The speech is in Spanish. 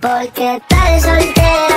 Porque tal soltera